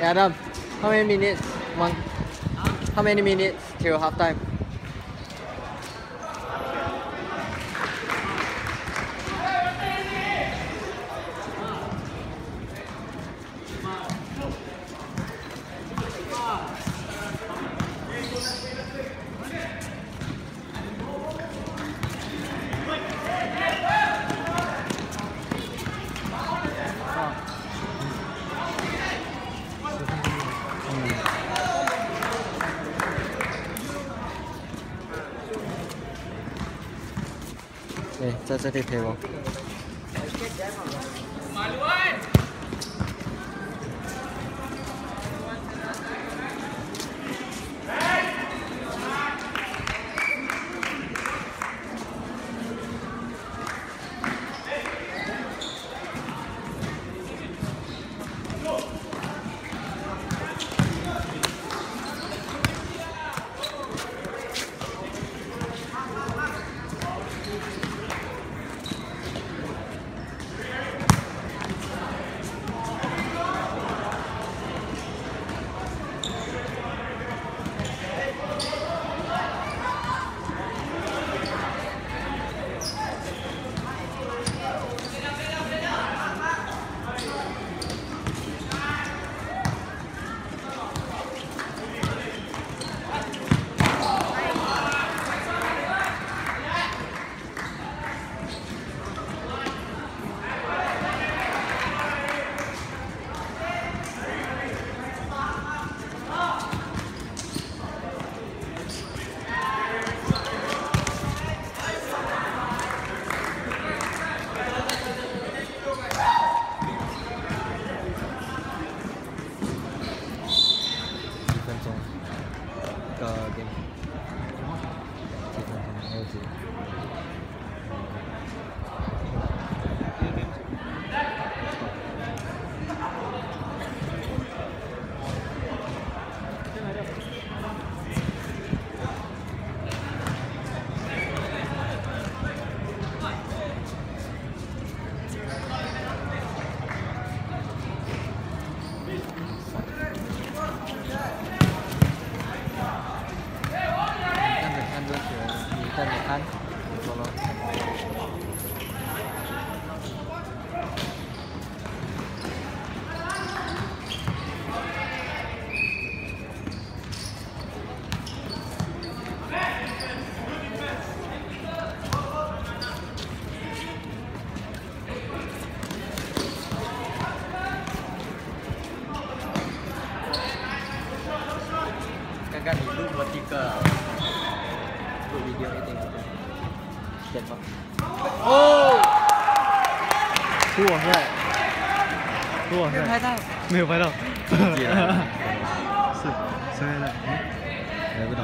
Adam, how many minutes? One. How many minutes till halftime? 这里可以不 Thank you. kan kalau kagak itu buat tikel 哦，出我帅，出我。没有拍到，没有拍到。是，摔了，来不到。